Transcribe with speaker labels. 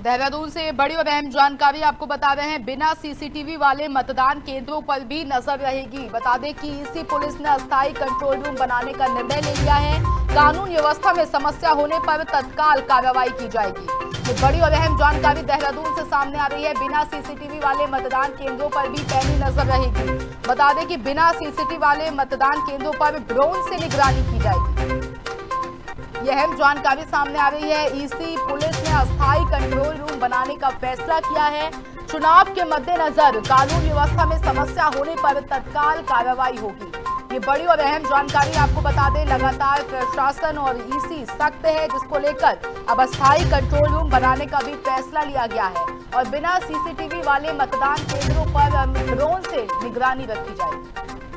Speaker 1: देहरादून से बड़ी और अहम जानकारी आपको बता रहे हैं। बिना सीसीटीवी वाले मतदान केंद्रों पर भी नज़र रहेगी। बता दें कि इसी पुलिस ने अस्थायी कंट्रोल रूम बनाने का निर्णय ले लिया है। कानून व्यवस्था में समस्या होने पर तत्काल कार्रवाई की जाएगी। ये बड़ी और अहम जानकारी देहरादून से सामने आ रही है। बिना सीसीटीवी वाले मतदान केंद्रों पर भी पैनी नज़र रहेगी। बता दें कि बिना सीसीटीवी वाले मतदान केंद्रों पर ड्रोन से निगरानी की जाएगी। यह अहम जानकारी सामने आ रही है। ईसी पुलिस ने अस्थायी कंट्रोल रूम बनाने का फैसला किया है। चुनाव के मद्देनजर कानून व्यवस्था में समस्या होने पर तत्काल कार्रवाई होगी। ये बड़ी और अहम जानकारी आपको बता दें, लगातार प्रशासन और ईसी सख्त है, जिसको लेकर अब अस्थायी कंट्रोल रूम बनाने का भी फैसला लिया गया है। और बिना सीसीटीवी वाले मतदान केंद्रों पर ड्रोन से निगरानी रखी जाएगी।